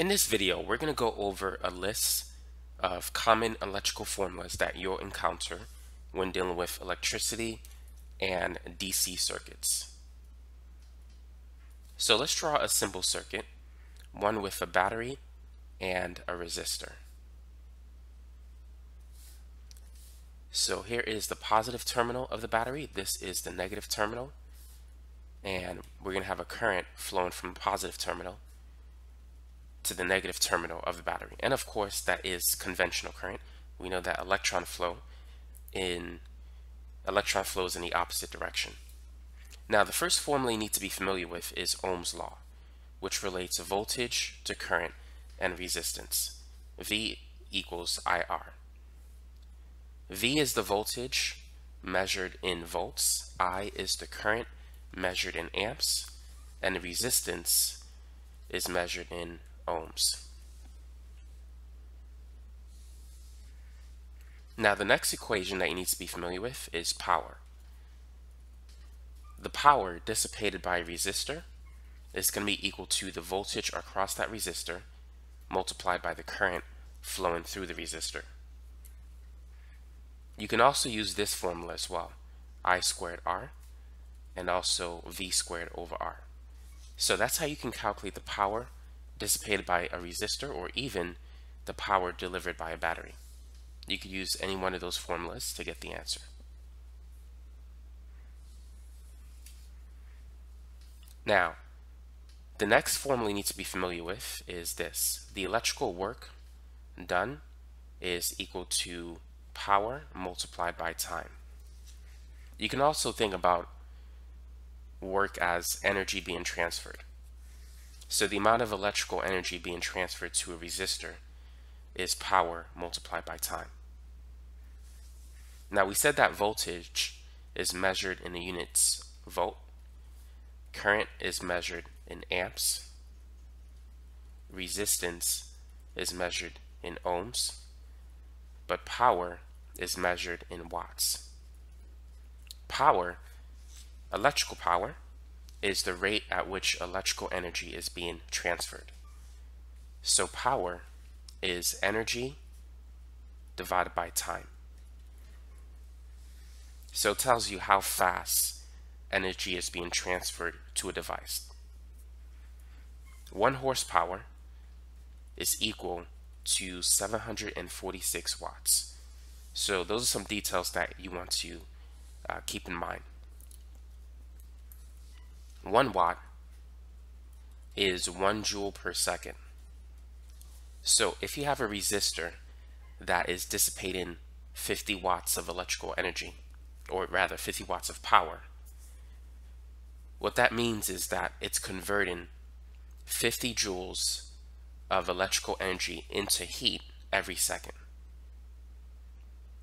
In this video, we're going to go over a list of common electrical formulas that you'll encounter when dealing with electricity and DC circuits. So let's draw a simple circuit, one with a battery and a resistor. So here is the positive terminal of the battery. This is the negative terminal. And we're going to have a current flowing from the positive terminal to the negative terminal of the battery. And of course, that is conventional current. We know that electron flow in electron flows in the opposite direction. Now, the first formula you need to be familiar with is Ohm's law, which relates voltage to current and resistance. V equals IR. V is the voltage measured in volts, I is the current measured in amps, and the resistance is measured in ohms. Now the next equation that you need to be familiar with is power. The power dissipated by a resistor is going to be equal to the voltage across that resistor multiplied by the current flowing through the resistor. You can also use this formula as well, I squared R and also V squared over R. So that's how you can calculate the power dissipated by a resistor or even the power delivered by a battery. You could use any one of those formulas to get the answer. Now, the next formula you need to be familiar with is this. The electrical work done is equal to power multiplied by time. You can also think about work as energy being transferred. So the amount of electrical energy being transferred to a resistor is power multiplied by time. Now we said that voltage is measured in the units volt, current is measured in amps, resistance is measured in ohms, but power is measured in watts. Power, electrical power, is the rate at which electrical energy is being transferred. So power is energy divided by time. So it tells you how fast energy is being transferred to a device. One horsepower is equal to 746 watts. So those are some details that you want to uh, keep in mind. 1 watt is 1 joule per second. So if you have a resistor that is dissipating 50 watts of electrical energy, or rather 50 watts of power, what that means is that it's converting 50 joules of electrical energy into heat every second.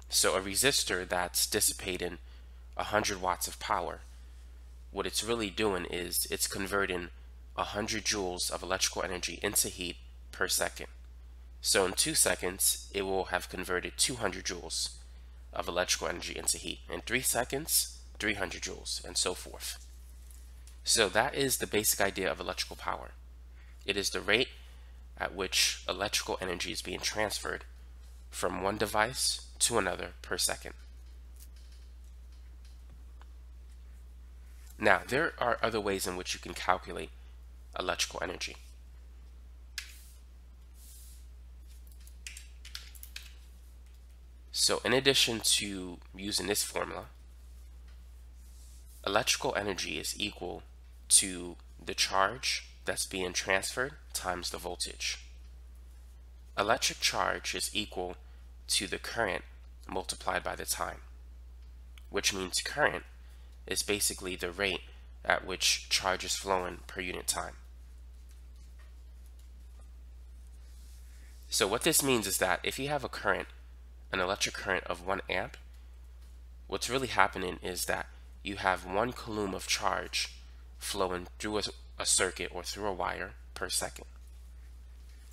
So a resistor that's dissipating 100 watts of power what it's really doing is it's converting 100 joules of electrical energy into heat per second. So in two seconds, it will have converted 200 joules of electrical energy into heat. In three seconds, 300 joules, and so forth. So that is the basic idea of electrical power. It is the rate at which electrical energy is being transferred from one device to another per second. Now, there are other ways in which you can calculate electrical energy. So in addition to using this formula, electrical energy is equal to the charge that's being transferred times the voltage. Electric charge is equal to the current multiplied by the time, which means current is basically the rate at which charge is flowing per unit time. So what this means is that if you have a current, an electric current of 1 amp, what's really happening is that you have 1 coulomb of charge flowing through a, a circuit or through a wire per second.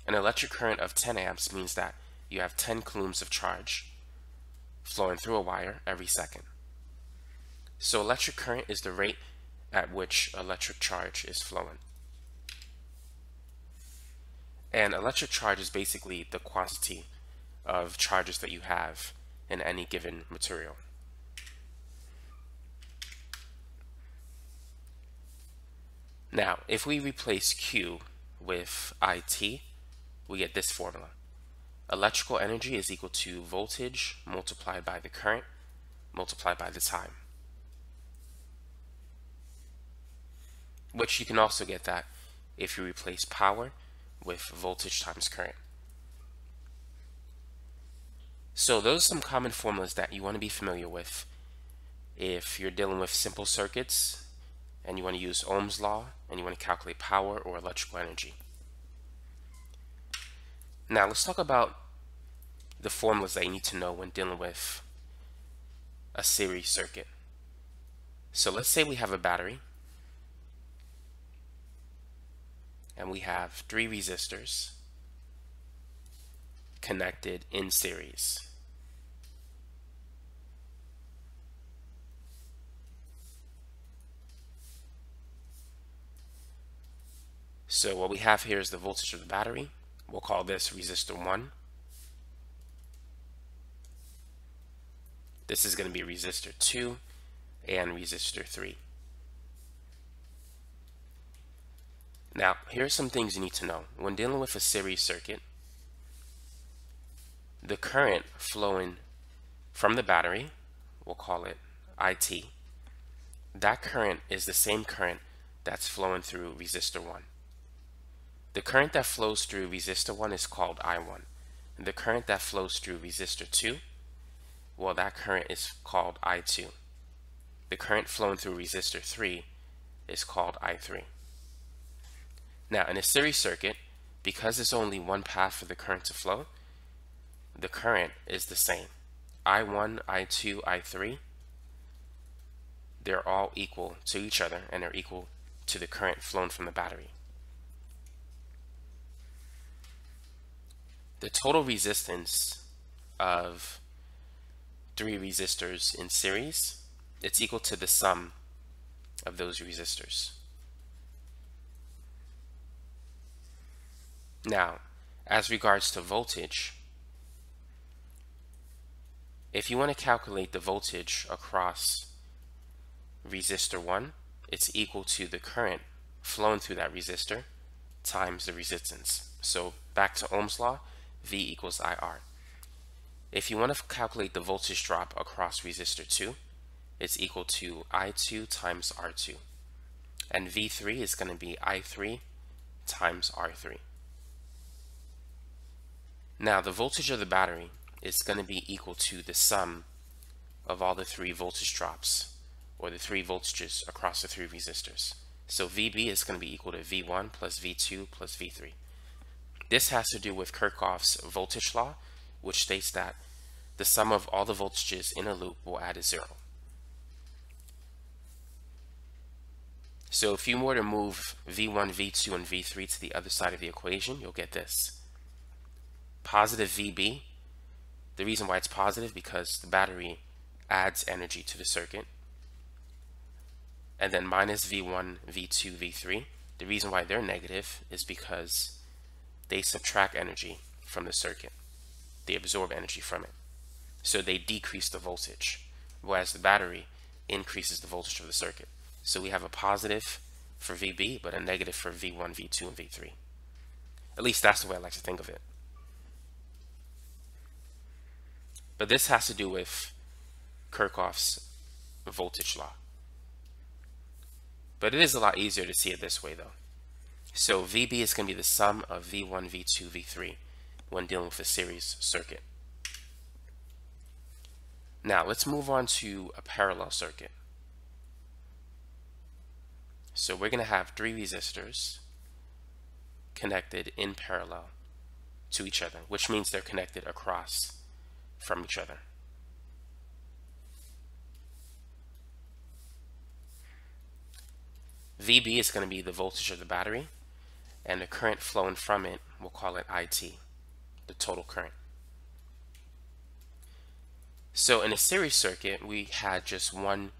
An electric current of 10 amps means that you have 10 coulombs of charge flowing through a wire every second. So electric current is the rate at which electric charge is flowing. And electric charge is basically the quantity of charges that you have in any given material. Now, if we replace Q with IT, we get this formula. Electrical energy is equal to voltage multiplied by the current multiplied by the time. Which you can also get that if you replace power with voltage times current. So those are some common formulas that you want to be familiar with if you're dealing with simple circuits and you want to use Ohm's law and you want to calculate power or electrical energy. Now let's talk about the formulas that you need to know when dealing with a series circuit. So let's say we have a battery and we have three resistors connected in series. So what we have here is the voltage of the battery. We'll call this resistor 1. This is going to be resistor 2 and resistor 3. Now, here are some things you need to know. When dealing with a series circuit, the current flowing from the battery, we'll call it IT, that current is the same current that's flowing through resistor 1. The current that flows through resistor 1 is called I1. And the current that flows through resistor 2 well, that current is called I2. The current flowing through resistor 3 is called I3. Now, in a series circuit, because there's only one path for the current to flow, the current is the same. I1, I2, I3, they're all equal to each other and they're equal to the current flown from the battery. The total resistance of three resistors in series, it's equal to the sum of those resistors. Now, as regards to voltage, if you want to calculate the voltage across resistor 1, it's equal to the current flowing through that resistor times the resistance. So back to Ohm's law, V equals IR. If you want to calculate the voltage drop across resistor 2, it's equal to I2 times R2. And V3 is going to be I3 times R3. Now the voltage of the battery is going to be equal to the sum of all the three voltage drops or the three voltages across the three resistors. So VB is going to be equal to V1 plus V2 plus V3. This has to do with Kirchhoff's voltage law, which states that the sum of all the voltages in a loop will add a zero. So if you were to move V1, V2, and V3 to the other side of the equation, you'll get this. Positive VB, the reason why it's positive because the battery adds energy to the circuit. And then minus V1, V2, V3. The reason why they're negative is because they subtract energy from the circuit. They absorb energy from it. So they decrease the voltage, whereas the battery increases the voltage of the circuit. So we have a positive for VB, but a negative for V1, V2, and V3. At least that's the way I like to think of it. But this has to do with Kirchhoff's voltage law. But it is a lot easier to see it this way though. So VB is going to be the sum of V1, V2, V3 when dealing with a series circuit. Now let's move on to a parallel circuit. So we're going to have three resistors connected in parallel to each other, which means they're connected across from each other. VB is going to be the voltage of the battery, and the current flowing from it, we'll call it IT, the total current. So in a series circuit, we had just one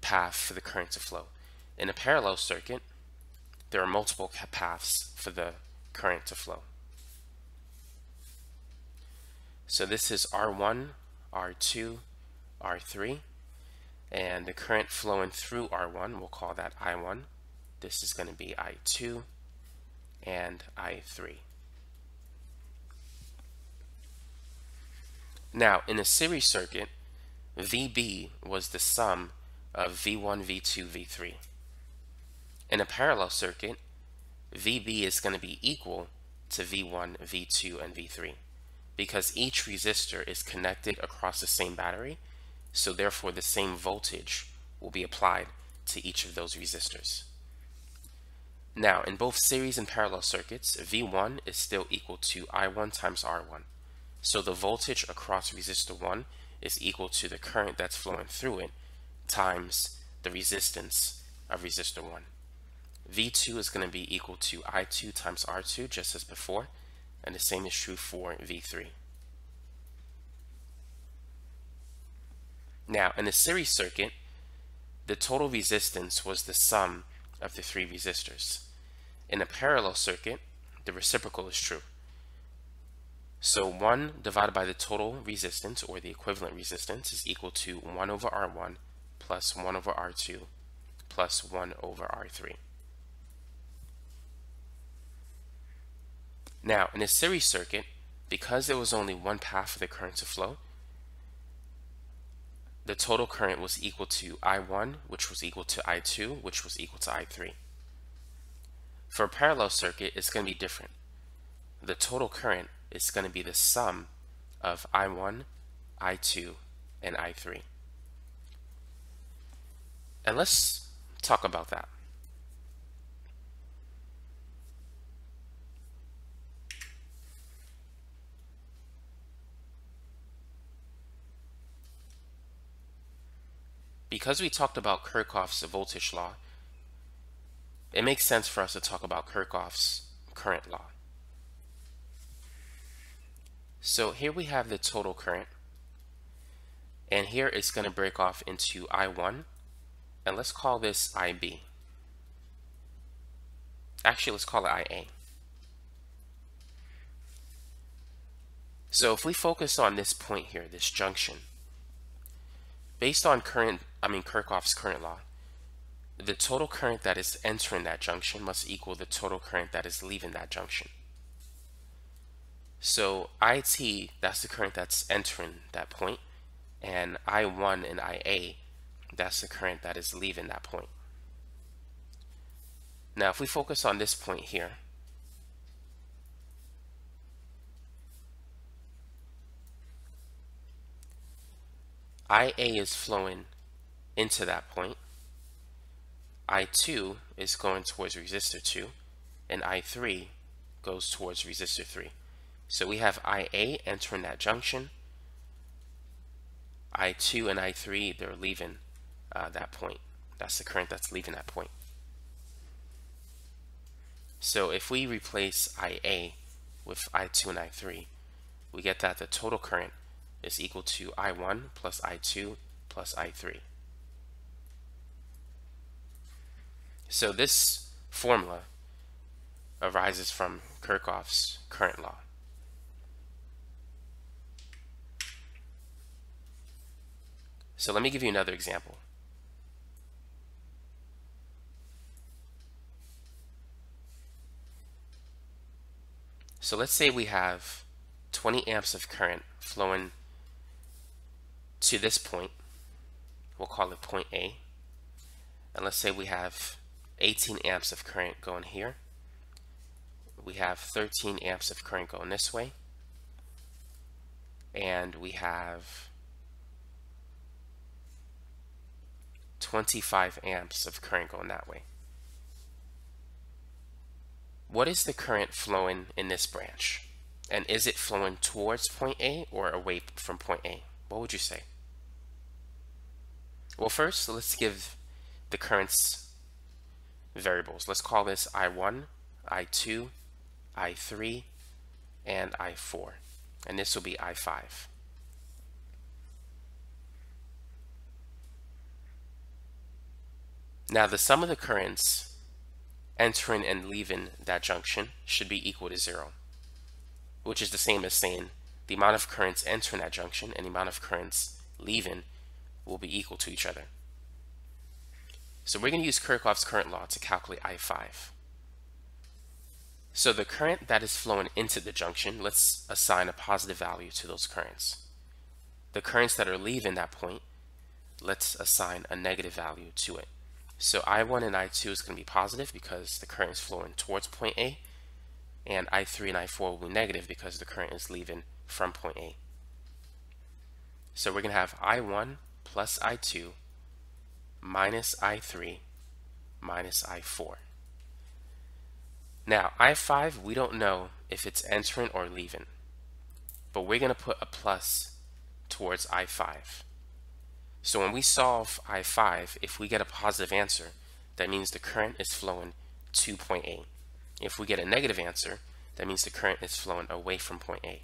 path for the current to flow. In a parallel circuit, there are multiple paths for the current to flow. So this is R1, R2, R3, and the current flowing through R1, we'll call that I1. This is going to be I2 and I3. Now, in a series circuit, VB was the sum of V1, V2, V3. In a parallel circuit, VB is going to be equal to V1, V2, and V3 because each resistor is connected across the same battery, so therefore the same voltage will be applied to each of those resistors. Now, in both series and parallel circuits, V1 is still equal to I1 times R1. So the voltage across resistor 1 is equal to the current that's flowing through it times the resistance of resistor 1. V2 is going to be equal to I2 times R2 just as before, and the same is true for V3. Now, in the series circuit, the total resistance was the sum of the three resistors. In a parallel circuit, the reciprocal is true. So 1 divided by the total resistance, or the equivalent resistance, is equal to 1 over R1 plus 1 over R2 plus 1 over R3. Now, in a series circuit, because there was only one path for the current to flow, the total current was equal to I1, which was equal to I2, which was equal to I3. For a parallel circuit, it's going to be different. The total current is going to be the sum of I1, I2, and I3. And let's talk about that. Because we talked about Kirchhoff's voltage law, it makes sense for us to talk about Kirchhoff's current law. So here we have the total current. And here it's going to break off into I1. And let's call this IB. Actually, let's call it IA. So if we focus on this point here, this junction, based on current, I mean Kirchhoff's current law, the total current that is entering that junction must equal the total current that is leaving that junction. So IT, that's the current that's entering that point, and I1 and IA, that's the current that is leaving that point. Now, if we focus on this point here, IA is flowing into that point, I2 is going towards resistor 2, and I3 goes towards resistor 3. So we have IA entering that junction. I2 and I3, they're leaving uh, that point. That's the current that's leaving that point. So if we replace IA with I2 and I3, we get that the total current is equal to I1 plus I2 plus I3. So this formula arises from Kirchhoff's current law. So let me give you another example. So let's say we have 20 amps of current flowing to this point. We'll call it point A. And let's say we have 18 amps of current going here. We have 13 amps of current going this way. And we have 25 amps of current going that way. What is the current flowing in this branch? And is it flowing towards point A or away from point A? What would you say? Well, first, let's give the currents variables. Let's call this I1, I2, I3, and I4. And this will be I5. Now the sum of the currents entering and leaving that junction should be equal to zero, which is the same as saying the amount of currents entering that junction and the amount of currents leaving will be equal to each other. So we're going to use Kirchhoff's current law to calculate I5. So the current that is flowing into the junction, let's assign a positive value to those currents. The currents that are leaving that point, let's assign a negative value to it. So I1 and I2 is going to be positive because the current is flowing towards point A, and I3 and I4 will be negative because the current is leaving from point A. So we're going to have I1 plus I2 minus I3 minus I4. Now, I5, we don't know if it's entering or leaving, but we're going to put a plus towards I5. So when we solve I5, if we get a positive answer, that means the current is flowing to point A. If we get a negative answer, that means the current is flowing away from point A.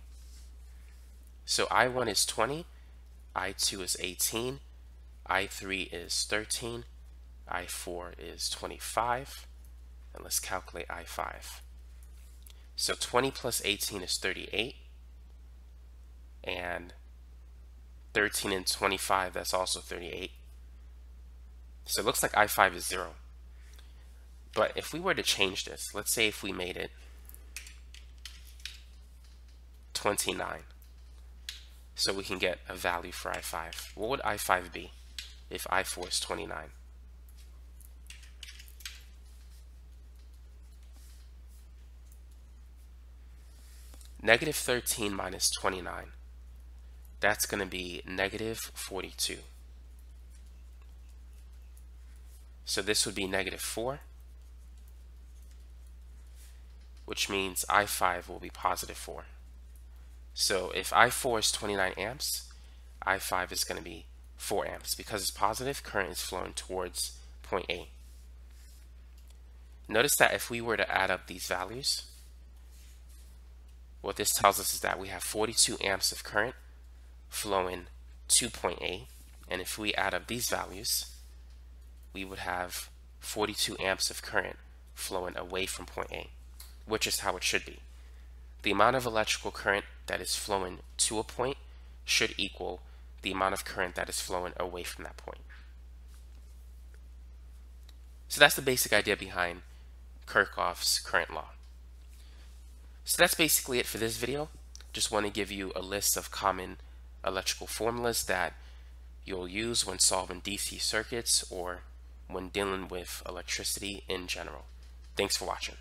So I1 is 20, I2 is 18, I3 is 13, I4 is 25, and let's calculate I5. So 20 plus 18 is 38, and 13 and 25, that's also 38. So it looks like I5 is 0. But if we were to change this, let's say if we made it 29, so we can get a value for I5. What would I5 be? if I4 is 29. Negative 13 minus 29, that's going to be negative 42. So this would be negative 4, which means I5 will be positive 4. So if I4 is 29 amps, I5 is going to be 4 amps. Because it's positive, current is flowing towards point A. Notice that if we were to add up these values, what this tells us is that we have 42 amps of current flowing to point A. And if we add up these values, we would have 42 amps of current flowing away from point A, which is how it should be. The amount of electrical current that is flowing to a point should equal the amount of current that is flowing away from that point. So that's the basic idea behind Kirchhoff's current law. So that's basically it for this video. Just want to give you a list of common electrical formulas that you'll use when solving DC circuits or when dealing with electricity in general. Thanks for watching.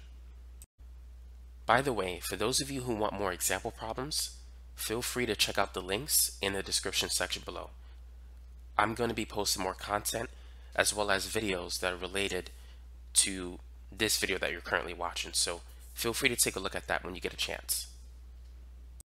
By the way, for those of you who want more example problems, feel free to check out the links in the description section below. I'm going to be posting more content as well as videos that are related to this video that you're currently watching. So feel free to take a look at that when you get a chance.